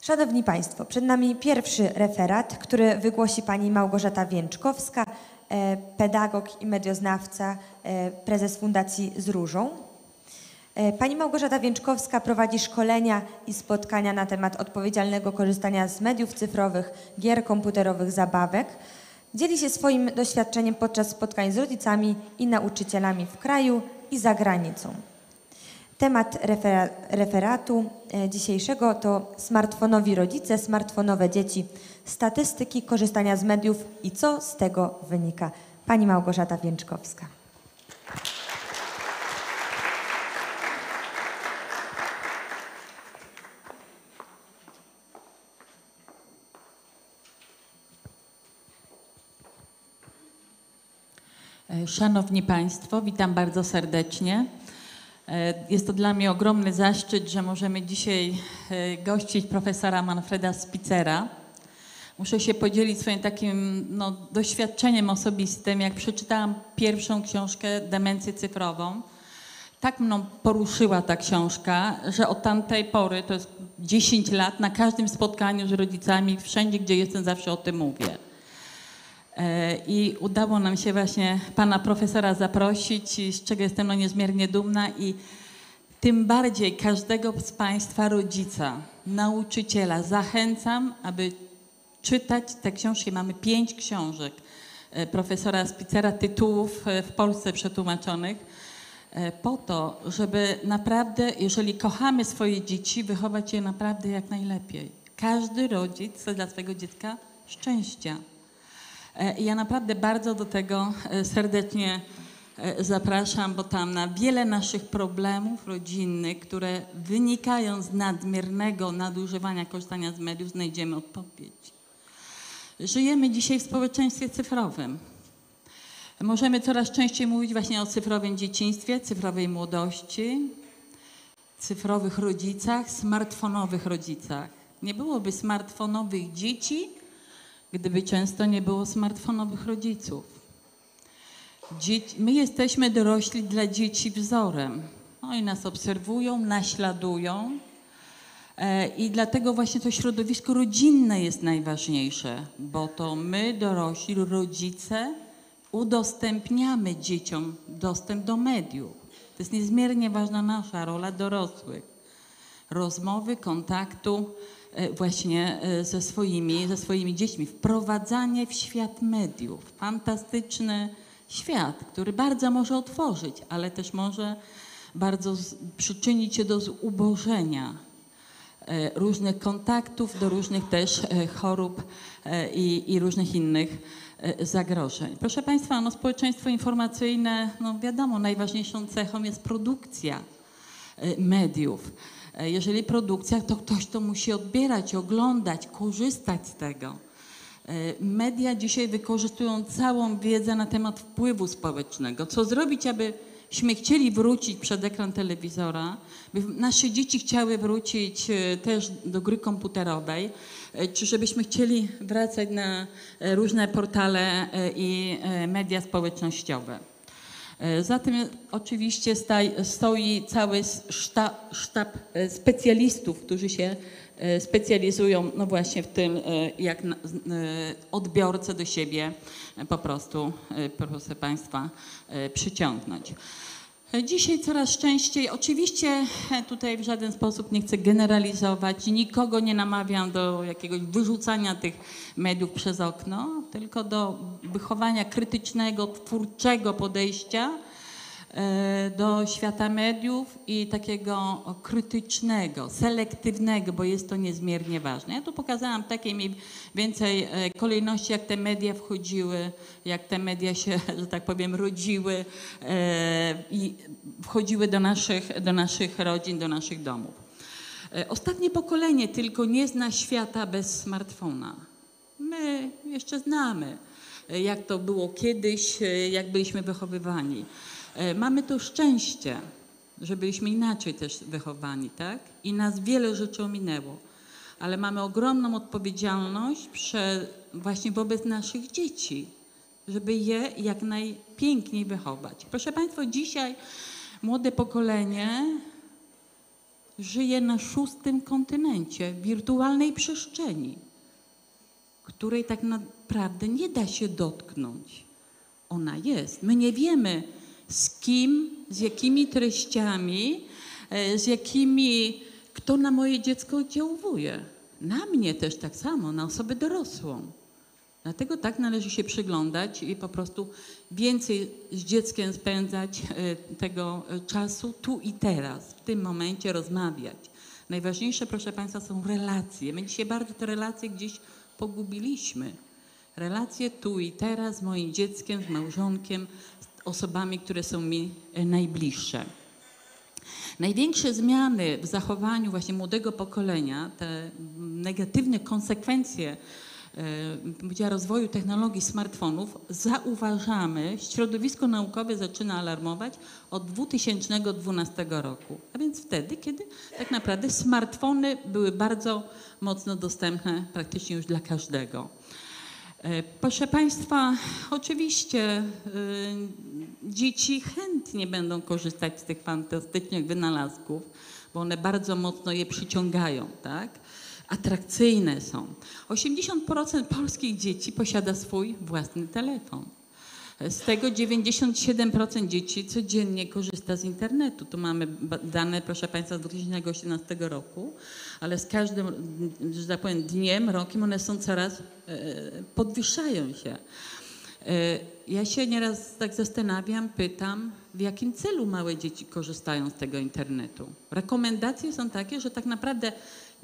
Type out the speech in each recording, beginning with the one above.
Szanowni Państwo, przed nami pierwszy referat, który wygłosi pani Małgorzata Więczkowska, e, pedagog i medioznawca, e, prezes Fundacji z Różą. E, Pani Małgorzata Więczkowska prowadzi szkolenia i spotkania na temat odpowiedzialnego korzystania z mediów cyfrowych, gier komputerowych, zabawek. Dzieli się swoim doświadczeniem podczas spotkań z rodzicami i nauczycielami w kraju i za granicą. Temat refera- referatu e, dzisiejszego to smartfonowi rodzice, smartfonowe dzieci, statystyki korzystania z mediów i co z tego wynika. Pani Małgorzata Więczkowska. E, Szanowni Państwo, witam bardzo serdecznie. E, Jest to dla mnie ogromny zaszczyt, że możemy dzisiaj e, gościć profesora Manfreda Spicera. Muszę się podzielić swoim takim no, doświadczeniem osobistym, jak przeczytałam pierwszą książkę Demencję cyfrową. Tak mną poruszyła ta książka, że od tamtej pory, to jest 10 lat, na każdym spotkaniu z rodzicami, wszędzie gdzie jestem, zawsze o tym mówię. E, I udało nam się właśnie pana profesora zaprosić, z czego jestem no niezmiernie dumna i tym bardziej każdego z państwa rodzica, nauczyciela zachęcam, aby czytać te książki. Mamy pięć książek e, profesora Spicera, tytułów e, w Polsce przetłumaczonych, po to, żeby naprawdę, jeżeli kochamy swoje dzieci, wychować je naprawdę jak najlepiej. Każdy rodzic chce dla swojego dziecka szczęścia. E, I ja naprawdę bardzo do tego e, serdecznie e, zapraszam, bo tam na wiele naszych problemów rodzinnych, które wynikają z nadmiernego nadużywania korzystania z mediów, znajdziemy odpowiedź. Żyjemy dzisiaj w społeczeństwie cyfrowym. Możemy coraz częściej mówić właśnie o cyfrowym dzieciństwie, cyfrowej młodości, cyfrowych rodzicach, smartfonowych rodzicach. Nie byłoby smartfonowych dzieci, gdyby często nie było smartfonowych rodziców. Dzieci, my jesteśmy dorośli dla dzieci wzorem. Oni nas obserwują, naśladują e, i dlatego właśnie to środowisko rodzinne jest najważniejsze, bo to my, dorośli, rodzice, udostępniamy dzieciom dostęp do mediów. To jest niezmiernie ważna nasza rola dorosłych. Rozmowy, kontaktu, właśnie e, ze swoimi, ze swoimi dziećmi. Wprowadzanie w świat mediów. Fantastyczny świat, który bardzo może otworzyć, ale też może bardzo z, przyczynić się do zubożenia e, różnych kontaktów, do różnych też e, chorób e, i, i różnych innych e, zagrożeń. Proszę Państwa, no, społeczeństwo informacyjne, no wiadomo, najważniejszą cechą jest produkcja e, mediów. E, Jeżeli produkcja, to ktoś to musi odbierać, oglądać, korzystać z tego. E, Media dzisiaj wykorzystują całą wiedzę na temat wpływu społecznego. Co zrobić, abyśmy chcieli wrócić przed ekran telewizora, by nasze dzieci chciały wrócić e, też do gry komputerowej, czy żebyśmy chcieli wracać na różne portale i media społecznościowe. E, Za tym oczywiście stoi cały sztab, e, specjalistów, którzy się e, specjalizują no właśnie w tym, jak odbiorcę do siebie po prostu, proszę Państwa, przyciągnąć. Dzisiaj coraz częściej, oczywiście e, tutaj w żaden sposób nie chcę generalizować, nikogo nie namawiam do jakiegoś wyrzucania tych mediów przez okno, tylko do wychowania krytycznego, twórczego podejścia do świata mediów i takiego krytycznego, selektywnego, bo jest to niezmiernie ważne. Ja tu pokazałam takiej mniej więcej e, kolejności, jak te media wchodziły, jak te media się, że tak powiem, rodziły e, i wchodziły do naszych, do naszych rodzin, do naszych domów. E, Ostatnie pokolenie tylko nie zna świata bez smartfona. My jeszcze znamy, e, jak to było kiedyś, e, jak byliśmy wychowywani. E, Mamy to szczęście, że byliśmy inaczej też wychowani, tak? I nas wiele rzeczy ominęło. Ale mamy ogromną odpowiedzialność prze, właśnie wobec naszych dzieci, żeby je jak najpiękniej wychować. Proszę Państwa, dzisiaj młode pokolenie żyje na szóstym kontynencie wirtualnej przestrzeni, której tak naprawdę nie da się dotknąć. Ona jest. My nie wiemy z kim, z jakimi treściami, e, z jakimi, kto na moje dziecko oddziałuje. Na mnie też tak samo, na osobę dorosłą. Dlatego tak należy się przyglądać i po prostu więcej z dzieckiem spędzać e, tego e, czasu tu i teraz, w tym momencie rozmawiać. Najważniejsze, proszę Państwa, są relacje. My dzisiaj bardzo te relacje gdzieś pogubiliśmy. Relacje tu i teraz z moim dzieckiem, z małżonkiem, z osobami, które są mi e, najbliższe. Największe zmiany w zachowaniu właśnie młodego pokolenia, te negatywne konsekwencje e, rozwoju technologii smartfonów zauważamy, środowisko naukowe zaczyna alarmować od 2012 roku. A więc wtedy, kiedy tak naprawdę smartfony były bardzo mocno dostępne praktycznie już dla każdego. E, proszę Państwa, oczywiście y, dzieci chętnie będą korzystać z tych fantastycznych wynalazków, bo one bardzo mocno je przyciągają, tak? Atrakcyjne są. 80% polskich dzieci posiada swój własny telefon. Z tego 97% dzieci codziennie korzysta z internetu. Tu mamy dane, proszę Państwa, z 2018 roku, ale z każdym, że tak powiem, dniem, rokiem one są coraz, e, podwyższają się. E, ja się nieraz tak zastanawiam, pytam, w jakim celu małe dzieci korzystają z tego internetu. Rekomendacje są takie, że tak naprawdę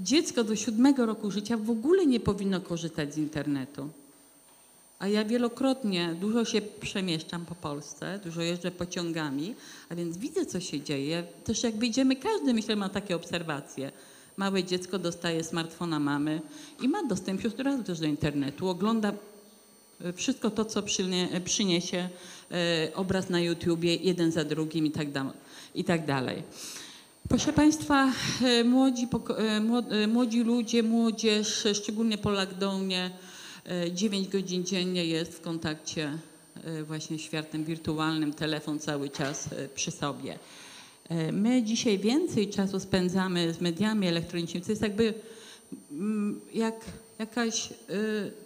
dziecko do siódmego roku życia w ogóle nie powinno korzystać z internetu. A ja wielokrotnie dużo się przemieszczam po Polsce, dużo jeżdżę pociągami, a więc widzę, co się dzieje. Też jak wyjdziemy, każdy myślę ma takie obserwacje. Małe dziecko dostaje smartfona mamy i ma dostęp już od razu też do internetu. Ogląda e, wszystko to, co przyniesie e, obraz na YouTubie, jeden za drugim i tak, tak dalej. Proszę Państwa, e, młodzi, młodzi ludzie, młodzież, szczególnie po lockdownie, 9 godzin dziennie jest w kontakcie e, właśnie światem wirtualnym, telefon cały czas e, przy sobie. E, my dzisiaj więcej czasu spędzamy z mediami elektronicznymi. To jest jakby mm, jak jakaś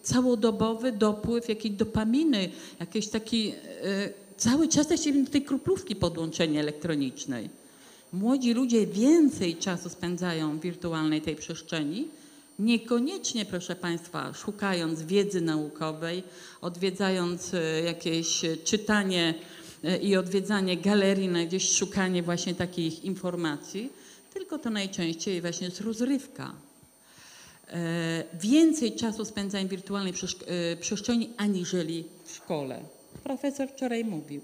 całodobowy dopływ jakiejś dopaminy, jakiś taki cały czas jesteśmy do tej kroplówki podłączenia elektronicznej. Młodzi ludzie więcej czasu spędzają w wirtualnej tej przestrzeni, Niekoniecznie, proszę Państwa, szukając wiedzy naukowej, odwiedzając e, jakieś czytanie e, i odwiedzanie galerii, na gdzieś szukanie właśnie takich informacji, tylko to najczęściej właśnie jest rozrywka. E, więcej czasu spędzają w wirtualnej przestrzeni aniżeli w szkole. Profesor wczoraj mówił.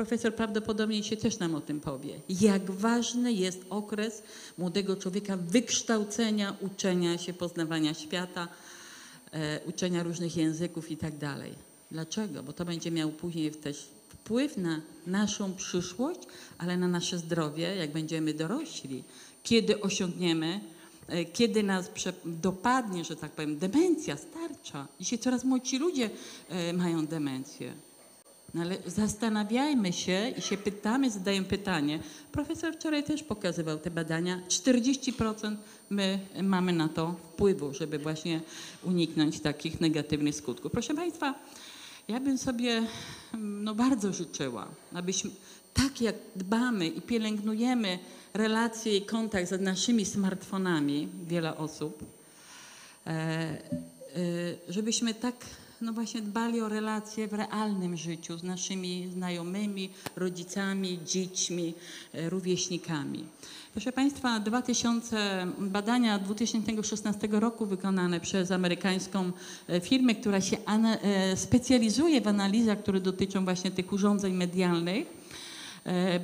Profesor prawdopodobnie się też nam o tym powie. Jak ważny jest okres młodego człowieka wykształcenia, uczenia się, poznawania świata, e, uczenia różnych języków i tak dalej. Dlaczego? Bo to będzie miało później też wpływ na naszą przyszłość, ale na nasze zdrowie, jak będziemy dorośli. Kiedy osiągniemy, e, kiedy nas dopadnie, że tak powiem, demencja starcza. Dzisiaj coraz młodsi ludzie e, mają demencję. No ale zastanawiajmy się i się pytamy, zadajemy pytanie. Profesor wczoraj też pokazywał te badania. 40% my mamy na to wpływu, żeby właśnie uniknąć takich negatywnych skutków. Proszę Państwa, ja bym sobie no, bardzo życzyła, abyśmy tak jak dbamy i pielęgnujemy relacje i kontakt z naszymi smartfonami, wiele osób, e, e, żebyśmy tak no właśnie dbali o relacje w realnym życiu z naszymi znajomymi, rodzicami, dziećmi, e, rówieśnikami. Proszę Państwa, 2000, badania 2016 roku wykonane przez amerykańską e, firmę, która się e, specjalizuje w analizach, które dotyczą właśnie tych urządzeń medialnych,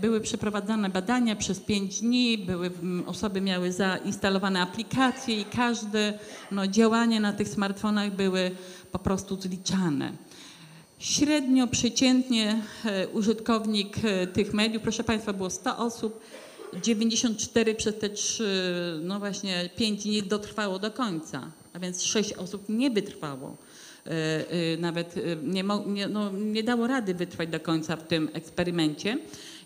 były przeprowadzane badania przez pięć dni, były, osoby miały zainstalowane aplikacje i każde no, działanie na tych smartfonach były po prostu zliczane. Średnio, przeciętnie e, użytkownik e, tych mediów, proszę Państwa, było 100 osób, 94 przez te 3, no właśnie 5 dni dotrwało do końca, a więc 6 osób nie wytrwało. E, nawet nie, nie, no, nie dało rady wytrwać do końca w tym eksperymencie.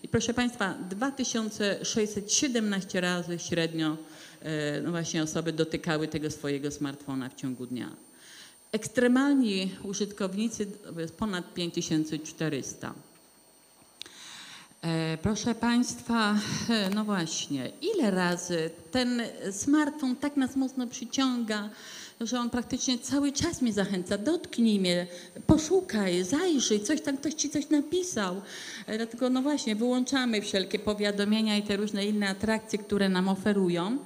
I proszę Państwa, 2617 razy średnio no właśnie osoby dotykały tego swojego smartfona w ciągu dnia. Ekstremalni użytkownicy ponad 5400. E, Proszę Państwa, e, no właśnie, ile razy ten smartfon tak nas mocno przyciąga, że on praktycznie cały czas mnie zachęca, dotknij mnie, poszukaj, zajrzyj, coś tam ktoś ci coś napisał. E, Dlatego no właśnie, wyłączamy wszelkie powiadomienia i te różne inne atrakcje, które nam oferują,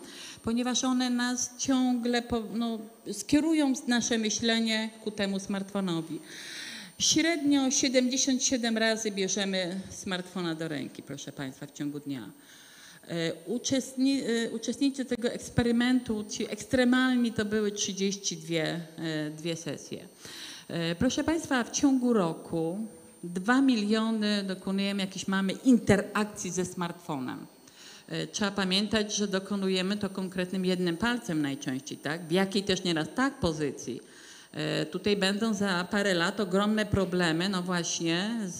ponieważ one nas ciągle no, skierują nasze myślenie ku temu smartfonowi. Średnio 77 razy bierzemy smartfona do ręki, proszę Państwa, w ciągu dnia. E, Uczestni, e, uczestnicy tego eksperymentu, ci ekstremalni, to były 32 e, dwie sesje. Proszę Państwa, w ciągu roku 2 miliony dokonujemy jakiejś mamy interakcji ze smartfonem. Trzeba pamiętać, że dokonujemy to konkretnym jednym palcem najczęściej, tak? W jakiej też nieraz tak pozycji. Tutaj będą za parę lat ogromne problemy, no właśnie z,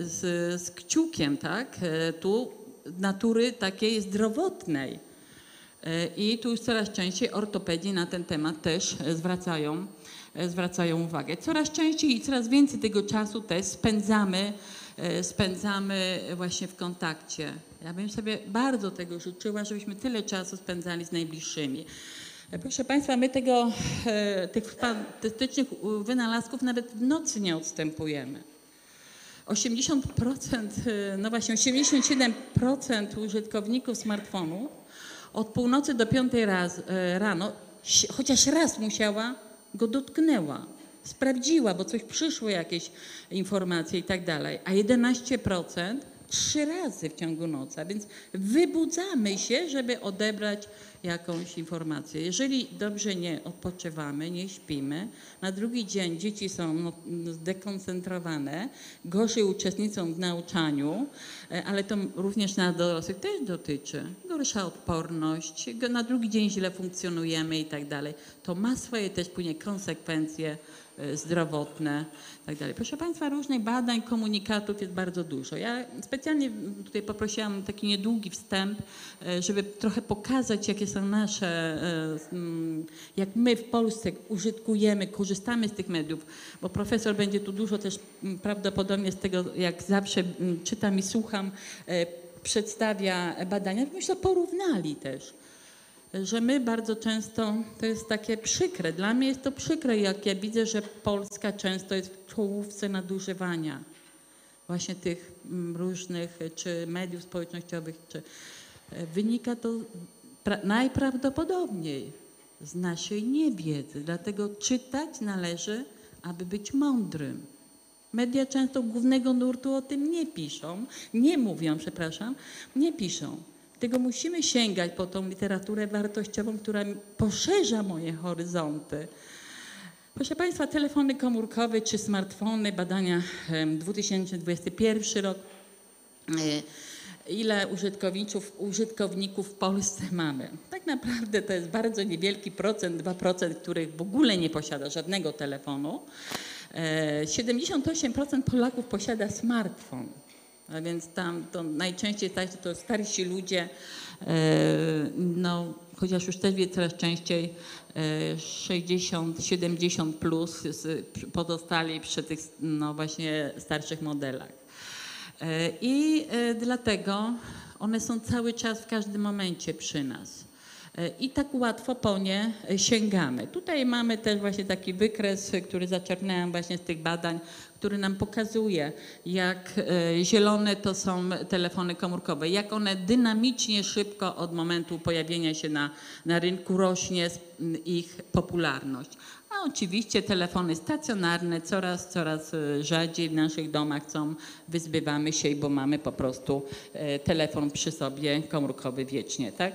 z, z kciukiem, tak? Tu natury takiej zdrowotnej. E, I tu już coraz częściej ortopedzi na ten temat też e, zwracają, e, zwracają uwagę. Coraz częściej i coraz więcej tego czasu też spędzamy, spędzamy właśnie w kontakcie. Ja bym sobie bardzo tego życzyła, żebyśmy tyle czasu spędzali z najbliższymi. Proszę Państwa, my tego, tych fantastycznych wynalazków nawet w nocy nie odstępujemy. 80%, e, no właśnie 87% użytkowników smartfonu od północy do 5 raz, e, rano chociaż raz musiała go dotknęła, sprawdziła, bo coś przyszło, jakieś informacje i tak dalej, a 11% trzy razy w ciągu nocy, a więc wybudzamy się, żeby odebrać jakąś informację. Jeżeli dobrze nie odpoczywamy, nie śpimy, na drugi dzień dzieci są zdekoncentrowane, gorzej uczestniczą w nauczaniu, e, ale to również na dorosłych też dotyczy. Gorsza odporność, na drugi dzień źle funkcjonujemy i tak dalej. To ma swoje też później konsekwencje zdrowotne i tak. Proszę Państwa, różnych badań, komunikatów jest bardzo dużo. Ja specjalnie tutaj poprosiłam taki niedługi wstęp, e, żeby trochę pokazać, jakie są nasze, e, mm, jak my w Polsce użytkujemy, korzystamy z tych mediów, bo profesor będzie tu dużo też mm, prawdopodobnie z tego, jak zawsze mm, czytam i słucham, e, przedstawia badania, byśmy to porównali też że my bardzo często, to jest takie przykre, dla mnie jest to przykre, jak ja widzę, że Polska często jest w czołówce nadużywania właśnie tych mm, różnych, czy mediów społecznościowych, czy e, wynika to pra- najprawdopodobniej z naszej niewiedzy. Dlatego czytać należy, aby być mądrym. Media często głównego nurtu o tym nie piszą, nie mówią, przepraszam, nie piszą. Dlatego musimy sięgać po tą literaturę wartościową, która poszerza moje horyzonty. Proszę Państwa, telefony komórkowe czy smartfony, badania em, 2021 rok. E, Ile użytkowników, użytkowników w Polsce mamy? Tak naprawdę to jest bardzo niewielki procent, 2%, których w ogóle nie posiada żadnego telefonu. E, 78% Polaków posiada smartfon. A więc tam to najczęściej tak, to starsi ludzie, e, no, chociaż już też wie coraz częściej e, 60, 70 plus z- pozostali przy tych no, właśnie starszych modelach. E, I e, dlatego one są cały czas w każdym momencie przy nas. E, I tak łatwo po nie e, sięgamy. Tutaj mamy też właśnie taki wykres, który zaczerpnęłam właśnie z tych badań, który nam pokazuje, jak e, zielone to są telefony komórkowe, jak one dynamicznie, szybko od momentu pojawienia się na, na rynku rośnie ich popularność. A oczywiście telefony stacjonarne coraz, coraz e, rzadziej w naszych domach są, wyzbywamy się, bo mamy po prostu e, telefon przy sobie komórkowy wiecznie, tak?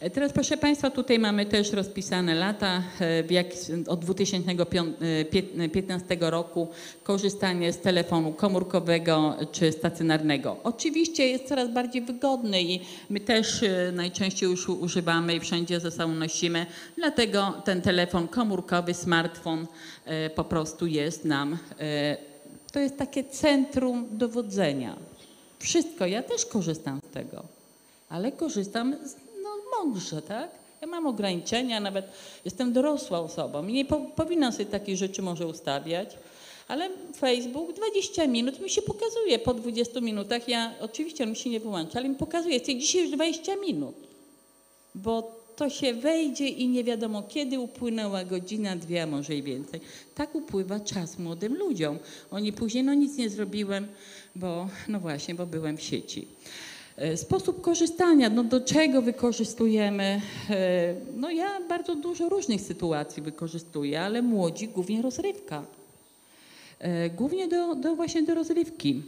E, Teraz proszę Państwa, tutaj mamy też rozpisane lata, jak, od 2015 roku korzystanie z telefonu komórkowego czy stacjonarnego. Oczywiście jest coraz bardziej wygodny i my też najczęściej już używamy i wszędzie ze sobą nosimy, dlatego ten telefon komórkowy, smartfon e, po prostu jest nam, e, to jest takie centrum dowodzenia. Wszystko, ja też korzystam z tego, ale korzystam z, no, mądrze, tak? Ja mam ograniczenia, nawet jestem dorosłą osobą i nie po, powinnam sobie takich rzeczy może ustawiać. Ale Facebook 20 minut mi się pokazuje. Po 20 minutach ja, oczywiście on mi się nie wyłącza, ale mi pokazuje, jest dzisiaj już 20 minut. Bo to się wejdzie i nie wiadomo kiedy upłynęła godzina, dwie, a może i więcej. Tak upływa czas młodym ludziom. Oni później, no nic nie zrobiłem, bo, no właśnie, bo byłem w sieci. E, Sposób korzystania, no do czego wykorzystujemy? E, No ja bardzo dużo różnych sytuacji wykorzystuję, ale młodzi głównie rozrywka. E, Głównie do, do właśnie do rozrywki.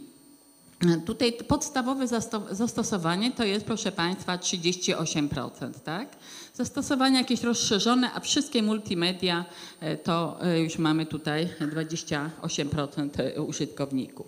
Tutaj podstawowe zasto- zastosowanie to jest, proszę Państwa, 38%, tak? Zastosowania jakieś rozszerzone, a wszystkie multimedia e, to e, już mamy tutaj 28% e, użytkowników.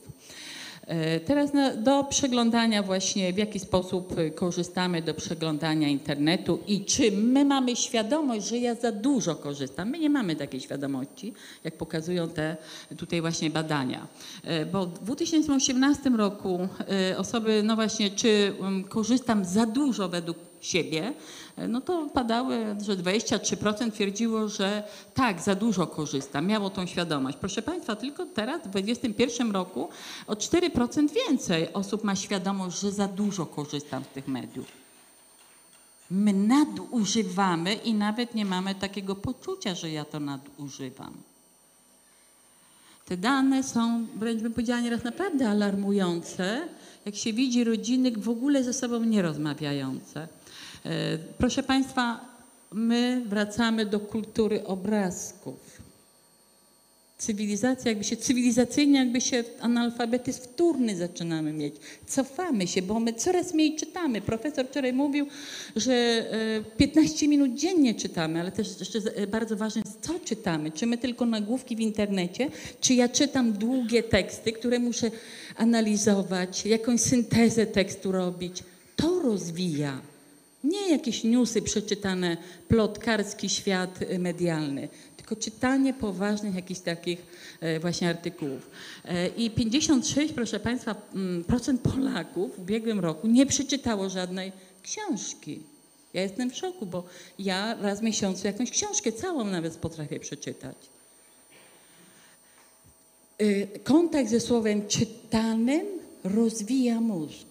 E, Teraz do przeglądania właśnie, w jaki sposób e, korzystamy do przeglądania internetu i czy my mamy świadomość, że ja za dużo korzystam. My nie mamy takiej świadomości, jak pokazują te tutaj właśnie badania. E, Bo w 2018 roku osoby, no właśnie, czy um, korzystam za dużo według siebie, e, no to padały, że 23% twierdziło, że tak, za dużo korzystam, miało tą świadomość. Proszę Państwa, tylko teraz w 2021 roku o 4% więcej osób ma świadomość, że za dużo korzystam z tych mediów. My nadużywamy i nawet nie mamy takiego poczucia, że ja to nadużywam. Te dane są, wręcz bym powiedziała nieraz, naprawdę alarmujące, jak się widzi rodziny w ogóle ze sobą nie rozmawiające. E, Proszę Państwa, my wracamy do kultury obrazków. Cywilizacja, jakby się, cywilizacyjnie jakby się analfabetyzm wtórny zaczynamy mieć. Cofamy się, bo my coraz mniej czytamy. Profesor wczoraj mówił, że e, 15 minut dziennie czytamy, ale też jeszcze e, bardzo ważne jest, co czytamy. Czy my tylko nagłówki w internecie, czy ja czytam długie teksty, które muszę analizować, jakąś syntezę tekstu robić. To rozwija. Nie jakieś newsy przeczytane, plotkarski świat y, medialny, tylko czytanie poważnych jakichś takich e, właśnie artykułów. E, I 56, proszę Państwa, mm, procent Polaków w ubiegłym roku nie przeczytało żadnej książki. Ja jestem w szoku, bo ja raz w miesiącu jakąś książkę całą nawet potrafię przeczytać. Y, Kontakt ze słowem czytanym rozwija mózg.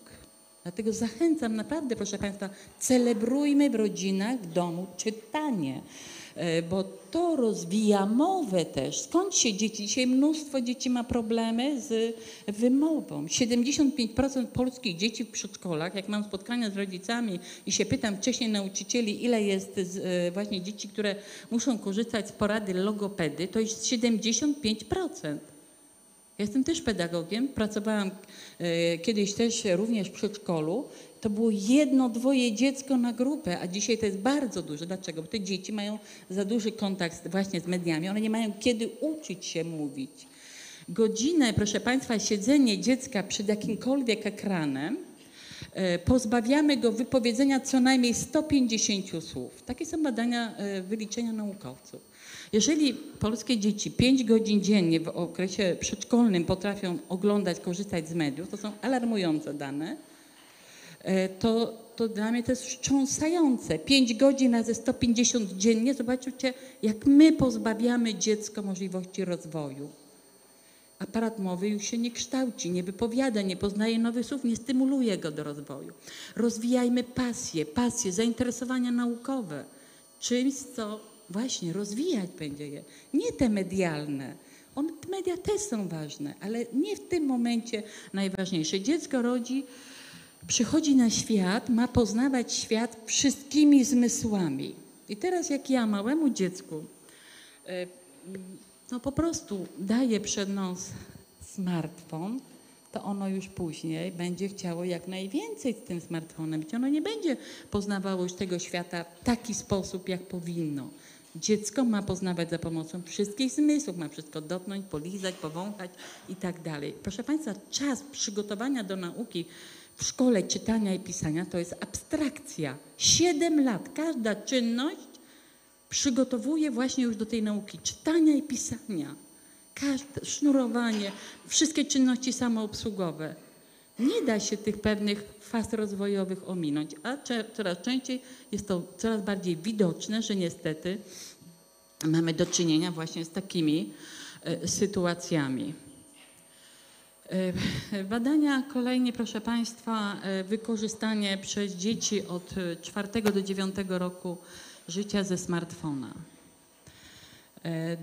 Dlatego zachęcam naprawdę, proszę Państwa, celebrujmy w rodzinach, w domu czytanie, e, bo to rozwija mowę też. Skąd się dzieci? Dzisiaj mnóstwo dzieci ma problemy z wymową. 75% polskich dzieci w przedszkolach, jak mam spotkania z rodzicami i się pytam wcześniej nauczycieli, ile jest e, właśnie dzieci, które muszą korzystać z porady logopedy, to jest 75%. Jestem też pedagogiem, pracowałam e, kiedyś też również w przedszkolu. To było jedno, dwoje dziecko na grupę, a dzisiaj to jest bardzo dużo. Dlaczego? Bo te dzieci mają za duży kontakt właśnie z mediami. One nie mają kiedy uczyć się mówić. Godzinę, proszę Państwa, siedzenie dziecka przed jakimkolwiek ekranem e, pozbawiamy go wypowiedzenia co najmniej 150 słów. Takie są badania, e, wyliczenia naukowców. Jeżeli polskie dzieci 5 godzin dziennie w okresie przedszkolnym potrafią oglądać, korzystać z mediów, to są alarmujące dane, e, to, to dla mnie to jest wstrząsające. 5 godzin razy 150 dziennie, zobaczcie, jak my pozbawiamy dziecko możliwości rozwoju. Aparat mowy już się nie kształci, nie wypowiada, nie poznaje nowych słów, nie stymuluje go do rozwoju. Rozwijajmy pasję, pasję, zainteresowania naukowe. Czymś, co właśnie rozwijać będzie je. Nie te medialne. On, media też są ważne, ale nie w tym momencie najważniejsze. Dziecko rodzi, przychodzi na świat, ma poznawać świat wszystkimi zmysłami. I teraz jak ja małemu dziecku e, no po prostu daje przed nos smartfon, to ono już później będzie chciało jak najwięcej z tym smartfonem. Ono nie będzie poznawało już tego świata w taki sposób, jak powinno. Dziecko ma poznawać za pomocą wszystkich zmysłów, ma wszystko dotknąć, polizać, powąchać i tak dalej. Proszę Państwa, czas przygotowania do nauki w szkole czytania i pisania to jest abstrakcja. Siedem lat, każda czynność przygotowuje właśnie już do tej nauki czytania i pisania. Każde, sznurowanie, wszystkie czynności samoobsługowe. Nie da się tych pewnych faz rozwojowych ominąć, a coraz częściej jest to coraz bardziej widoczne, że niestety mamy do czynienia właśnie z takimi e, sytuacjami. E, Badania kolejnie, proszę Państwa, e, wykorzystanie przez dzieci od 4 do 9 roku życia ze smartfona.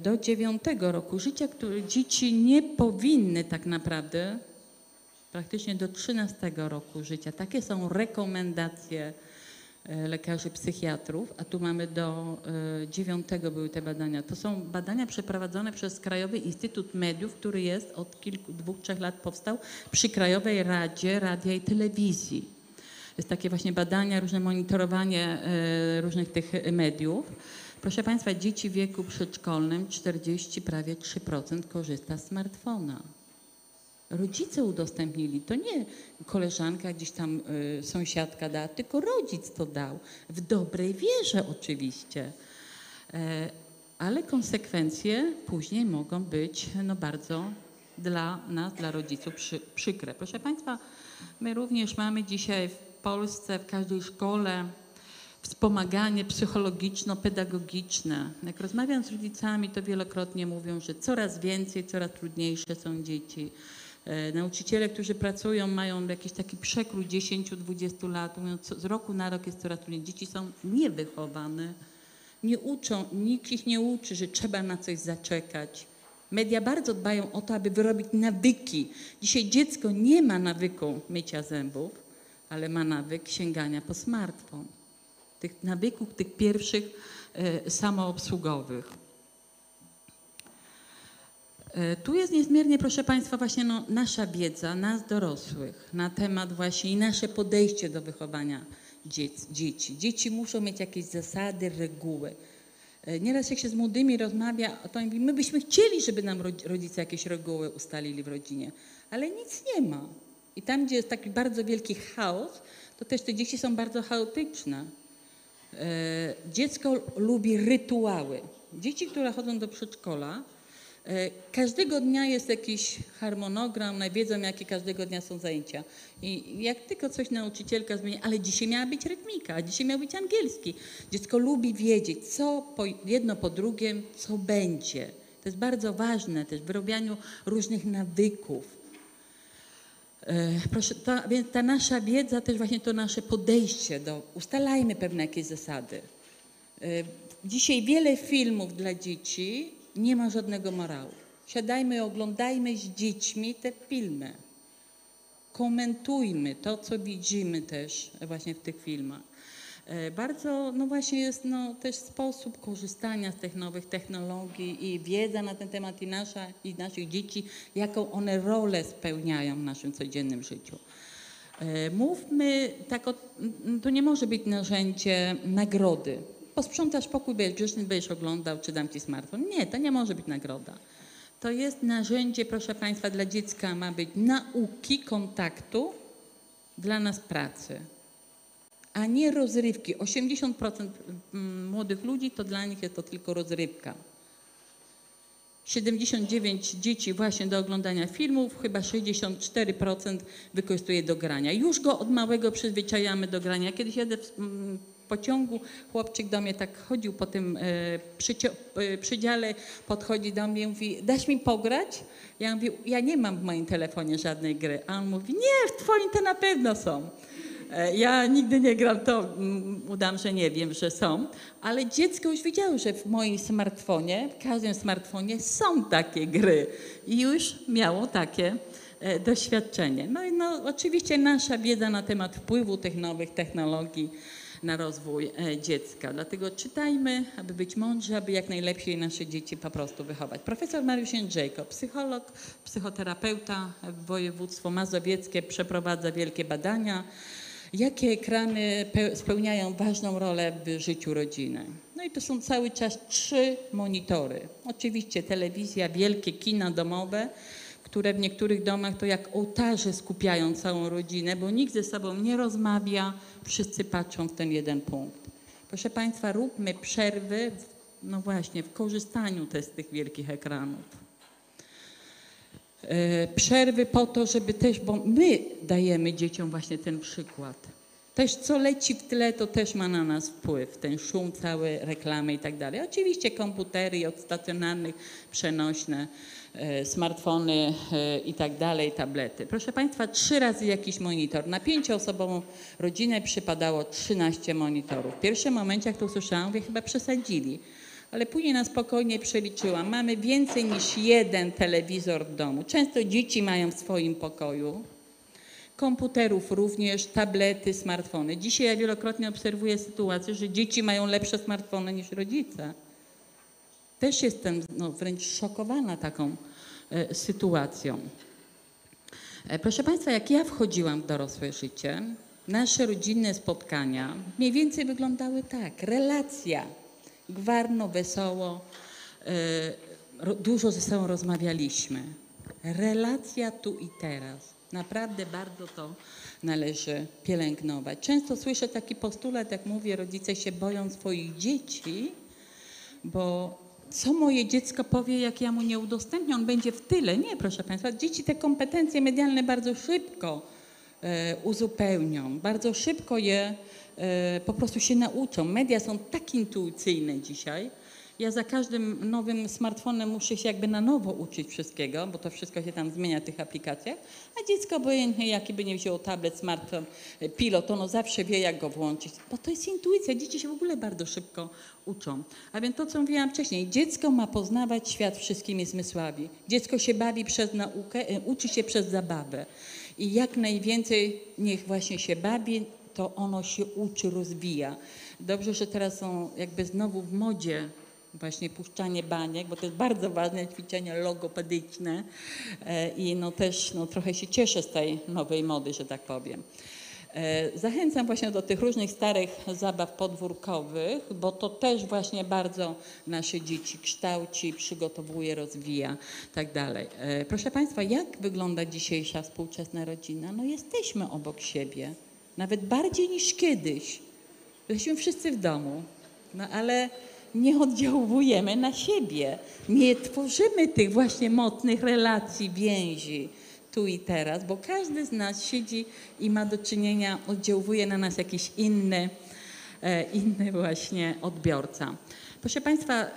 Do 9 roku życia, które dzieci nie powinny tak naprawdę, praktycznie do 13 roku życia, takie są rekomendacje e, lekarzy psychiatrów, a tu mamy do e, 9 były te badania. To są badania przeprowadzone przez Krajowy Instytut Mediów, który jest od kilku, dwóch, trzech lat powstał przy Krajowej Radzie Radia i Telewizji. Jest takie właśnie badania, różne monitorowanie e, różnych tych mediów. Proszę Państwa, dzieci w wieku przedszkolnym 40, prawie 3% korzysta z smartfona. Rodzice udostępnili, to nie koleżanka, gdzieś tam y, sąsiadka dała, tylko rodzic to dał. W dobrej wierze oczywiście. E, ale konsekwencje później mogą być no, bardzo dla nas, dla rodziców przy, przykre. Proszę Państwa, my również mamy dzisiaj w Polsce, w każdej szkole wspomaganie psychologiczno-pedagogiczne. Jak rozmawiam z rodzicami, to wielokrotnie mówią, że coraz więcej, coraz trudniejsze są dzieci. E, Nauczyciele, którzy pracują, mają jakiś taki przekrój 10-20 lat, mówią, co, z roku na rok jest coraz trudniej. Dzieci są niewychowane, nie uczą, nikt ich nie uczy, że trzeba na coś zaczekać. Media bardzo dbają o to, aby wyrobić nawyki. Dzisiaj dziecko nie ma nawyku mycia zębów, ale ma nawyk sięgania po smartfon. Tych nawyków, tych pierwszych e, samoobsługowych. E, Tu jest niezmiernie, proszę Państwa, właśnie no, nasza wiedza, nas dorosłych na temat właśnie i nasze podejście do wychowania dziec, dzieci. Dzieci muszą mieć jakieś zasady, reguły. E, Nieraz jak się z młodymi rozmawia, to oni mówią, my byśmy chcieli, żeby nam rodz- rodzice jakieś reguły ustalili w rodzinie, ale nic nie ma. I tam, gdzie jest taki bardzo wielki chaos, to też te dzieci są bardzo chaotyczne. E, Dziecko lubi rytuały. Dzieci, które chodzą do przedszkola, każdego dnia jest jakiś harmonogram, wiedzą, jakie każdego dnia są zajęcia. I jak tylko coś nauczycielka zmieni, ale dzisiaj miała być rytmika, a dzisiaj miał być angielski. Dziecko lubi wiedzieć, co po, jedno po drugim, co będzie. To jest bardzo ważne też w wyrobianiu różnych nawyków. E, Proszę, ta, więc ta nasza wiedza, też właśnie to nasze podejście do, ustalajmy pewne jakieś zasady. E, Dzisiaj wiele filmów dla dzieci nie ma żadnego morału. Siadajmy, oglądajmy z dziećmi te filmy. Komentujmy to, co widzimy też właśnie w tych filmach. E, Bardzo, no właśnie jest no, też sposób korzystania z tych nowych technologii i wiedza na ten temat i nasza, i naszych dzieci, jaką one rolę spełniają w naszym codziennym życiu. E, Mówmy, tak, o, to nie może być narzędzie nagrody. Posprzątasz pokój, będziesz będziesz oglądał, czy dam ci smartfon. Nie, to nie może być nagroda. To jest narzędzie, proszę Państwa, dla dziecka ma być nauki, kontaktu, dla nas pracy a nie rozrywki. 80% mm, młodych ludzi to dla nich jest to tylko rozrywka. 79 dzieci właśnie do oglądania filmów, chyba 64% wykorzystuje do grania. Już go od małego przyzwyczajamy do grania. Kiedyś mm, pociągu, chłopczyk do mnie tak chodził po tym e, przydziale, podchodzi do mnie i mówi, dasz mi pograć? Ja mówię, ja nie mam w moim telefonie żadnej gry. A on mówi, nie, w twoim to na pewno są. E, Ja nigdy nie gram, to mm, udam, że nie wiem, że są, ale dziecko już widziało, że w moim smartfonie, w każdym smartfonie są takie gry i już miało takie doświadczenie. No i no, oczywiście nasza wiedza na temat wpływu tych nowych technologii na rozwój e, dziecka. Dlatego czytajmy, aby być mądrzy, aby jak najlepiej nasze dzieci po prostu wychować. Profesor Mariusz Jędrzejko, psycholog, psychoterapeuta w województwo mazowieckie, przeprowadza wielkie badania. Jakie ekrany pe- spełniają ważną rolę w życiu rodziny? No i to są cały czas trzy monitory. Oczywiście telewizja, wielkie kina domowe, które w niektórych domach to jak ołtarze skupiają całą rodzinę, bo nikt ze sobą nie rozmawia, wszyscy patrzą w ten jeden punkt. Proszę Państwa, róbmy przerwy, no właśnie, w korzystaniu też z tych wielkich ekranów. e, przerwy po to, żeby też, bo my dajemy dzieciom właśnie ten przykład. Też co leci w tle, to też ma na nas wpływ, ten szum, całe reklamy i tak dalej. Oczywiście komputery od stacjonarnych, przenośne, smartfony e, i tak dalej, tablety. Proszę Państwa, trzy razy jakiś monitor. Na pięcioosobową rodzinę przypadało 13 monitorów. W pierwszym momencie, jak to usłyszałam, mówię, chyba przesadzili. Ale później na spokojnie przeliczyłam. Mamy więcej niż jeden telewizor w domu. Często dzieci mają w swoim pokoju komputerów również, tablety, smartfony. Dzisiaj ja wielokrotnie obserwuję sytuację, że dzieci mają lepsze smartfony niż rodzice. Też jestem no, wręcz szokowana taką e, sytuacją. E, proszę Państwa, jak ja wchodziłam w dorosłe życie, nasze rodzinne spotkania mniej więcej wyglądały tak. Relacja, gwarno, wesoło, e, dużo ze sobą rozmawialiśmy. Relacja tu i teraz. Naprawdę bardzo to należy pielęgnować. Często słyszę taki postulat, jak mówię, rodzice się boją swoich dzieci, bo co moje dziecko powie, jak ja mu nie udostępnię, on będzie w tyle. Nie, proszę Państwa, dzieci te kompetencje medialne bardzo szybko e, uzupełnią, bardzo szybko je e, po prostu się nauczą. Media są tak intuicyjne dzisiaj, ja za każdym nowym smartfonem muszę się jakby na nowo uczyć wszystkiego, bo to wszystko się tam zmienia w tych aplikacjach, a dziecko obojętnie jaki by nie wziął tablet, smartfon, e, pilot, ono zawsze wie jak go włączyć, bo to jest intuicja, dzieci się w ogóle bardzo szybko uczą. A więc to, co mówiłam wcześniej, dziecko ma poznawać świat wszystkimi zmysłami. Dziecko się bawi przez naukę, e, uczy się przez zabawę. I jak najwięcej niech właśnie się bawi, to ono się uczy, rozwija. Dobrze, że teraz są jakby znowu w modzie właśnie puszczanie baniek, bo to jest bardzo ważne ćwiczenie logopedyczne e, i no też no, trochę się cieszę z tej nowej mody, że tak powiem. E, zachęcam właśnie do tych różnych starych zabaw podwórkowych, bo to też właśnie bardzo nasze dzieci kształci, przygotowuje, rozwija tak dalej. E, proszę Państwa, jak wygląda dzisiejsza współczesna rodzina? No jesteśmy obok siebie, nawet bardziej niż kiedyś. Jesteśmy wszyscy w domu, no ale nie oddziałujemy na siebie, nie tworzymy tych właśnie mocnych relacji, więzi tu i teraz, bo każdy z nas siedzi i ma do czynienia, oddziałuje na nas jakiś inny, e, inny właśnie odbiorca. Proszę Państwa, e,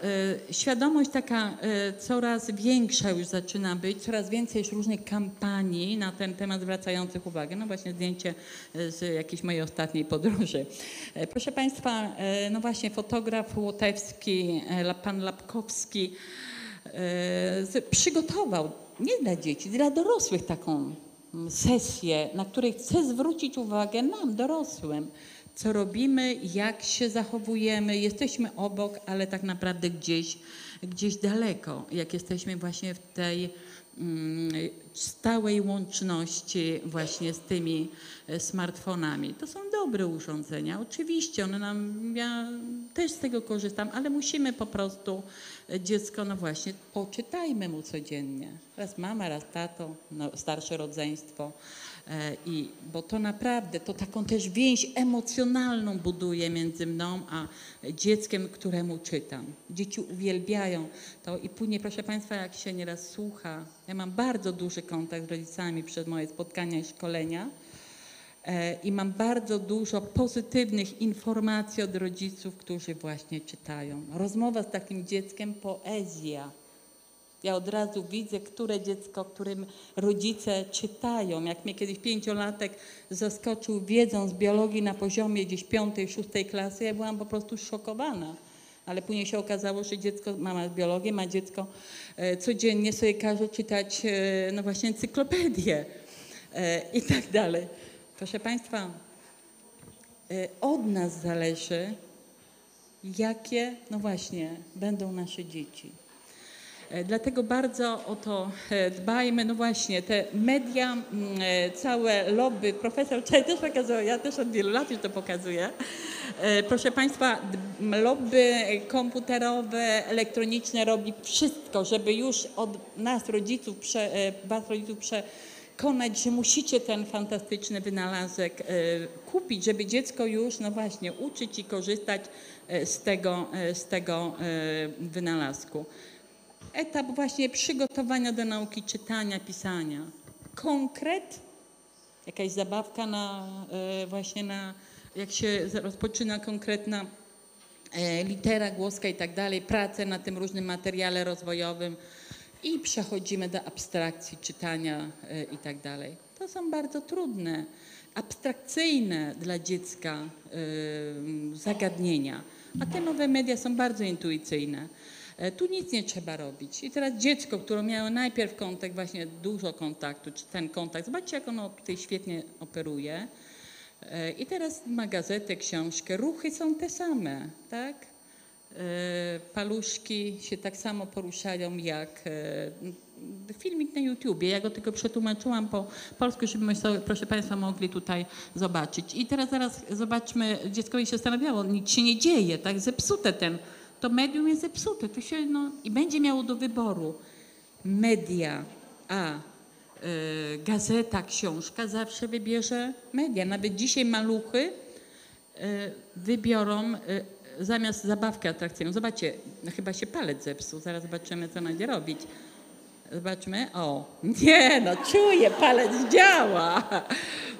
świadomość taka e, coraz większa już zaczyna być, coraz więcej już różnych kampanii na ten temat zwracających uwagę. No właśnie zdjęcie e, z jakiejś mojej ostatniej podróży. Proszę Państwa, no właśnie fotograf Łotewski, pan Lapkowski przygotował nie dla dzieci, dla dorosłych taką mm, sesję, na której chce zwrócić uwagę nam, dorosłym, co robimy, jak się zachowujemy. Jesteśmy obok, ale tak naprawdę gdzieś, gdzieś daleko, jak jesteśmy właśnie w tej mm, stałej łączności właśnie z tymi e, smartfonami. To są dobre urządzenia, oczywiście, one nam, ja też z tego korzystam, ale musimy po prostu e, dziecko, no właśnie, poczytajmy mu codziennie. Raz mama, raz tato, no, starsze rodzeństwo. E, I, bo to naprawdę, to taką też więź emocjonalną buduje między mną a dzieckiem, któremu czytam. Dzieci uwielbiają to i później, proszę Państwa, jak się nieraz słucha, ja mam bardzo duży kontakt z rodzicami przez moje spotkania i szkolenia e, i mam bardzo dużo pozytywnych informacji od rodziców, którzy właśnie czytają. Rozmowa z takim dzieckiem, poezja ja od razu widzę, które dziecko, którym rodzice czytają. Jak mnie kiedyś pięciolatek zaskoczył wiedzą z biologii na poziomie gdzieś piątej, szóstej klasy, ja byłam po prostu szokowana. Ale później się okazało, że dziecko, mama z biologii, ma dziecko e, codziennie sobie każe czytać, e, no właśnie, encyklopedię e, i tak dalej. Proszę Państwa, od nas zależy, jakie, no właśnie, będą nasze dzieci. E, dlatego bardzo o to e, dbajmy. No właśnie, te media, e, całe lobby, profesor Czaj też pokazał, ja też od wielu lat już to pokazuję. Proszę Państwa, lobby komputerowe, elektroniczne robi wszystko, żeby już od nas rodziców, was rodziców przekonać, że musicie ten fantastyczny wynalazek kupić, żeby dziecko już, no właśnie, uczyć i korzystać z tego, z tego wynalazku. Etap właśnie przygotowania do nauki czytania, pisania. Konkret, jakaś zabawka na e, właśnie na, jak się rozpoczyna konkretna e, litera, głoska i tak dalej, na tym różnym materiale rozwojowym i przechodzimy do abstrakcji, czytania e, i tak dalej. To są bardzo trudne, abstrakcyjne dla dziecka zagadnienia, a te nowe media są bardzo intuicyjne. E, Tu nic nie trzeba robić. I teraz dziecko, które miało najpierw kontakt, właśnie dużo kontaktu, czy ten kontakt, zobaczcie jak ono tutaj świetnie operuje. E, I teraz ma gazetę, książkę, ruchy są te same, tak? E, Paluszki się tak samo poruszają jak filmik na YouTubie. Ja go tylko przetłumaczyłam po polsku, żebyśmy proszę Państwa, mogli tutaj zobaczyć. I teraz zaraz zobaczmy, dziecko się zastanawiało, nic się nie dzieje, tak? Zepsute ten, to medium jest zepsute, to się, no, i będzie miało do wyboru media, a e, gazeta, książka zawsze wybierze media. Nawet dzisiaj maluchy e, wybiorą e, zamiast zabawki atrakcyjną. Zobaczcie, no chyba się palec zepsuł. Zaraz zobaczymy, co będzie robić. Zobaczmy. O, nie, no czuję, palec działa.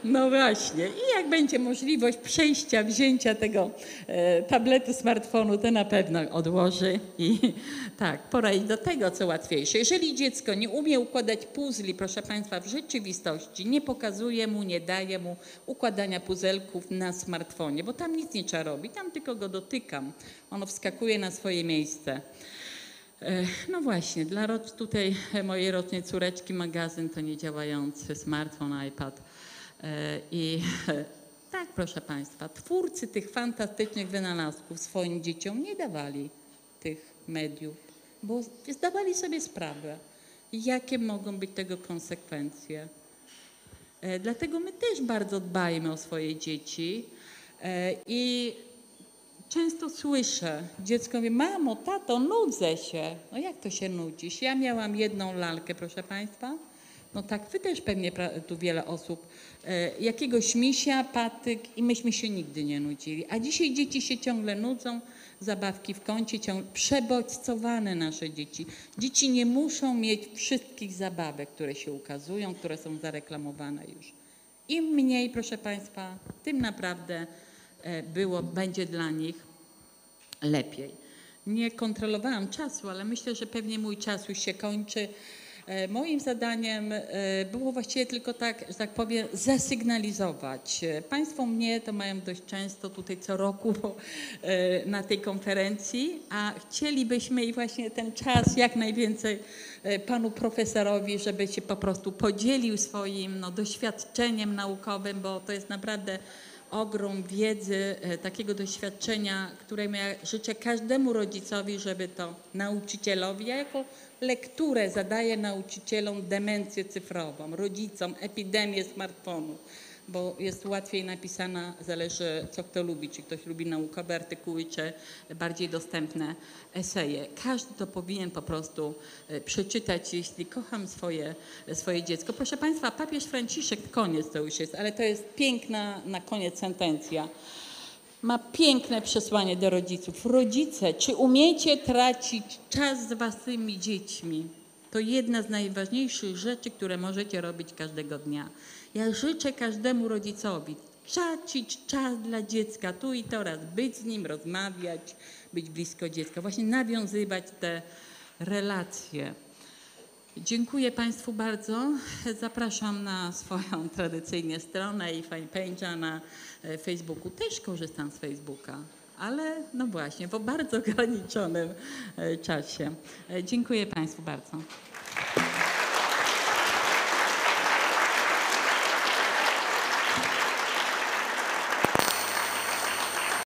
No właśnie. I jak będzie możliwość przejścia, wzięcia tego e, tabletu, smartfonu, to na pewno odłoży. I tak, pora iść do tego, co łatwiejsze. Jeżeli dziecko nie umie układać puzli, proszę Państwa, w rzeczywistości, nie pokazuje mu, nie daje mu układania puzelków na smartfonie, bo tam nic nie trzeba robić, tam tylko go dotykam. Ono wskakuje na swoje miejsce. E, No właśnie, dla tutaj e, mojej rocznej córeczki magazyn to niedziałający smartfon, iPad. E, I tak, proszę Państwa, twórcy tych fantastycznych wynalazków swoim dzieciom nie dawali tych mediów, bo zdawali sobie sprawę, jakie mogą być tego konsekwencje. Dlatego my też bardzo dbajmy o swoje dzieci i Często słyszę, dziecko mówi, mamo, tato, nudzę się. No jak to się nudzisz? Ja miałam jedną lalkę, proszę Państwa. No tak, Wy też pewnie, tu wiele osób. E, jakiegoś misia, patyk i myśmy się nigdy nie nudzili. A dzisiaj dzieci się ciągle nudzą, zabawki w kącie, ciągle przebodźcowane nasze dzieci. Dzieci nie muszą mieć wszystkich zabawek, które się ukazują, które są zareklamowane już. Im mniej, proszę Państwa, tym naprawdę było, będzie dla nich lepiej. Nie kontrolowałam czasu, ale myślę, że pewnie mój czas już się kończy. E, Moim zadaniem e, było właściwie tylko tak, że tak powiem, zasygnalizować. E, Państwo mnie to mają dość często tutaj co roku e, na tej konferencji, a chcielibyśmy i właśnie ten czas jak najwięcej e, panu profesorowi, żeby się po prostu podzielił swoim no, doświadczeniem naukowym, bo to jest naprawdę ogrom wiedzy, e, takiego doświadczenia, którego ja życzę każdemu rodzicowi, żeby to nauczycielowi. Ja jako lekturę zadaję nauczycielom demencję cyfrową, rodzicom epidemię smartfonu, bo jest łatwiej napisana, zależy co kto lubi, czy ktoś lubi naukowe artykuły, czy bardziej dostępne eseje. Każdy to powinien po prostu e, przeczytać, jeśli kocham swoje, swoje dziecko. Proszę Państwa, papież Franciszek, koniec to już jest, ale to jest piękna na koniec sentencja. Ma piękne przesłanie do rodziców. Rodzice, czy umiecie tracić czas z waszymi dziećmi? To jedna z najważniejszych rzeczy, które możecie robić każdego dnia. Ja życzę każdemu rodzicowi tracić czas dla dziecka tu i teraz, być z nim, rozmawiać, być blisko dziecka, właśnie nawiązywać te relacje. Dziękuję Państwu bardzo. Zapraszam na swoją tradycyjnie stronę i fanpage'a na e, Facebooku. Też korzystam z Facebooka, ale no właśnie, po bardzo ograniczonym e, czasie. E, Dziękuję Państwu bardzo.